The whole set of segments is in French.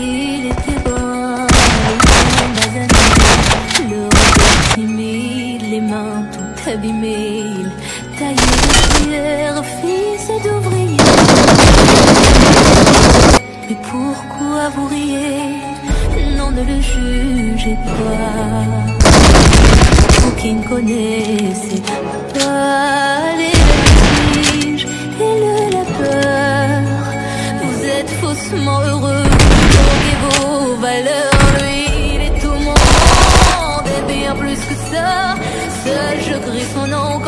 Il était bon, le lendemain, l'homme abîmé, les mains toutes abîmées, taillés pierres, fils et ouvriers. Et pourquoi vous riez? Non, ne le jugez pas. Vous qui ne connaissez, allez le dire et le la peur. Vous êtes faussement heureux seul en lui, il est tout mon monde et bien plus que ça. Seul je crie son nom.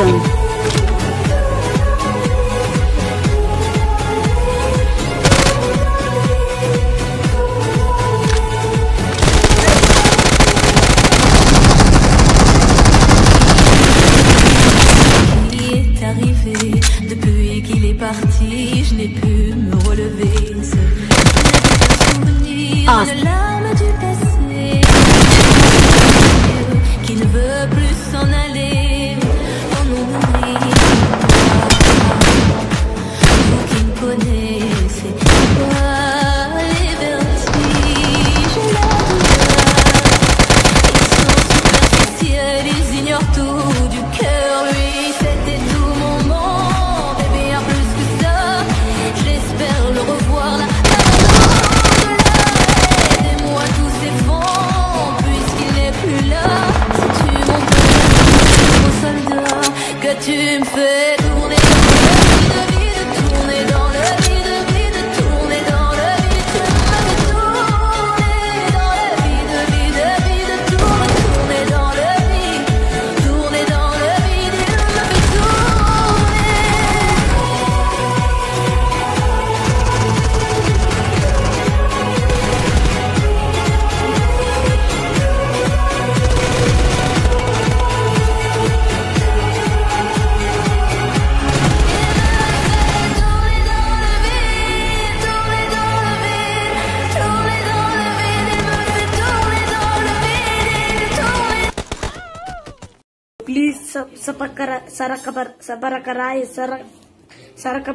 Il est arrivé depuis qu'il est parti, je n'ai pu me relever. tu me fais please ಸಪಕರ ಸರಕ ಸಬರಕರಾಯ ಸರ ಸರಕ